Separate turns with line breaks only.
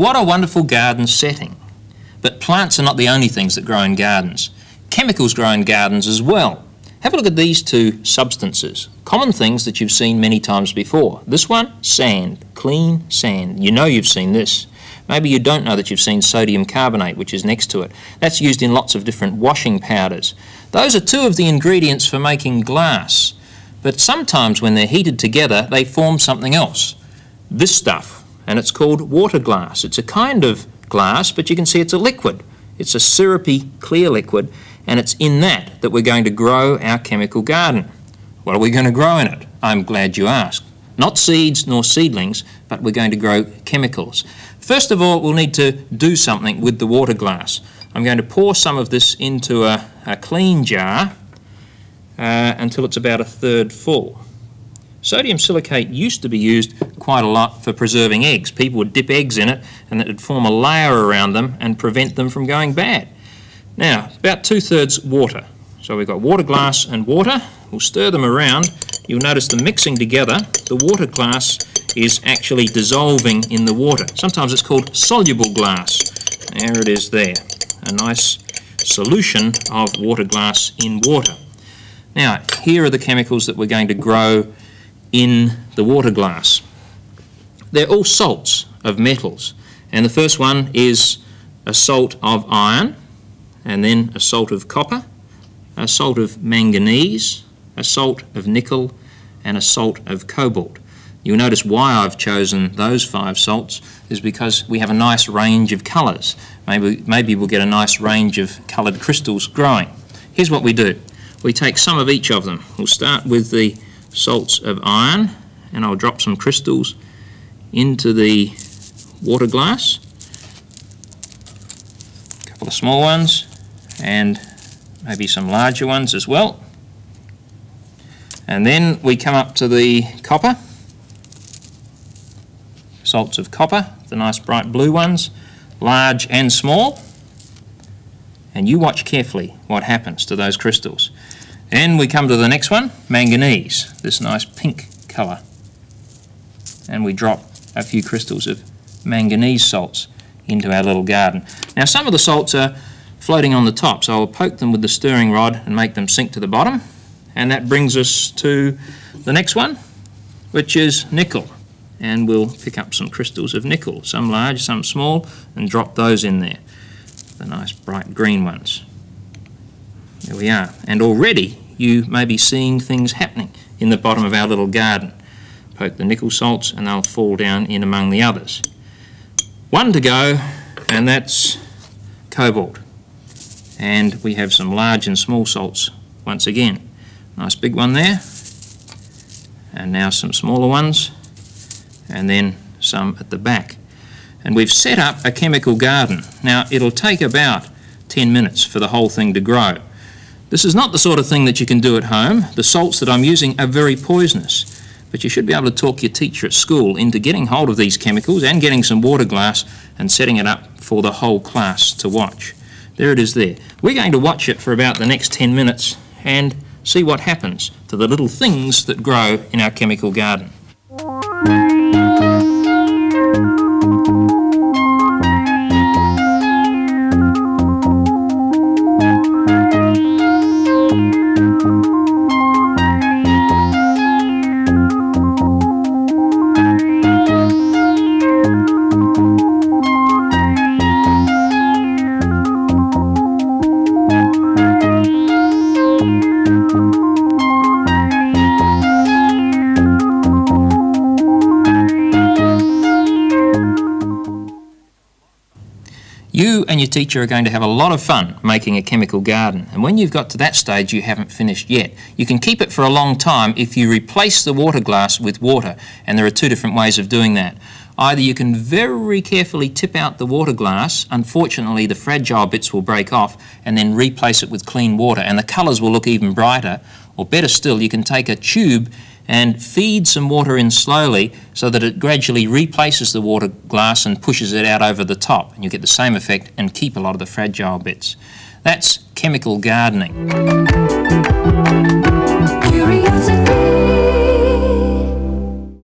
What a wonderful garden setting. But plants are not the only things that grow in gardens. Chemicals grow in gardens as well. Have a look at these two substances. Common things that you've seen many times before. This one, sand, clean sand. You know you've seen this. Maybe you don't know that you've seen sodium carbonate, which is next to it. That's used in lots of different washing powders. Those are two of the ingredients for making glass. But sometimes when they're heated together, they form something else. This stuff, and it's called water glass. It's a kind of glass, but you can see it's a liquid. It's a syrupy, clear liquid, and it's in that that we're going to grow our chemical garden. What are we going to grow in it? I'm glad you asked. Not seeds nor seedlings, but we're going to grow chemicals. First of all, we'll need to do something with the water glass. I'm going to pour some of this into a, a clean jar uh, until it's about a third full. Sodium silicate used to be used quite a lot for preserving eggs. People would dip eggs in it and it would form a layer around them and prevent them from going bad. Now, about two-thirds water. So we've got water glass and water. We'll stir them around. You'll notice them mixing together. The water glass is actually dissolving in the water. Sometimes it's called soluble glass. There it is there. A nice solution of water glass in water. Now, here are the chemicals that we're going to grow in the water glass. They're all salts of metals. And the first one is a salt of iron, and then a salt of copper, a salt of manganese, a salt of nickel, and a salt of cobalt. You'll notice why I've chosen those five salts is because we have a nice range of colours. Maybe, maybe we'll get a nice range of coloured crystals growing. Here's what we do. We take some of each of them. We'll start with the salts of iron and I'll drop some crystals into the water glass. A couple of small ones and maybe some larger ones as well. And then we come up to the copper salts of copper, the nice bright blue ones, large and small. And you watch carefully what happens to those crystals. And we come to the next one, manganese, this nice pink colour. And we drop a few crystals of manganese salts into our little garden. Now some of the salts are floating on the top, so I'll poke them with the stirring rod and make them sink to the bottom. And that brings us to the next one, which is nickel and we'll pick up some crystals of nickel, some large, some small, and drop those in there, the nice bright green ones. There we are. And already you may be seeing things happening in the bottom of our little garden. Poke the nickel salts and they'll fall down in among the others. One to go, and that's cobalt. And we have some large and small salts once again. Nice big one there. And now some smaller ones and then some at the back. And we've set up a chemical garden. Now, it'll take about 10 minutes for the whole thing to grow. This is not the sort of thing that you can do at home. The salts that I'm using are very poisonous. But you should be able to talk your teacher at school into getting hold of these chemicals and getting some water glass and setting it up for the whole class to watch. There it is there. We're going to watch it for about the next 10 minutes and see what happens to the little things that grow in our chemical garden. And your teacher are going to have a lot of fun making a chemical garden. And when you've got to that stage, you haven't finished yet. You can keep it for a long time if you replace the water glass with water. And there are two different ways of doing that. Either you can very carefully tip out the water glass, unfortunately the fragile bits will break off, and then replace it with clean water and the colours will look even brighter. Or better still, you can take a tube and feed some water in slowly so that it gradually replaces the water glass and pushes it out over the top. And you get the same effect and keep a lot of the fragile bits. That's chemical gardening. Curiosity.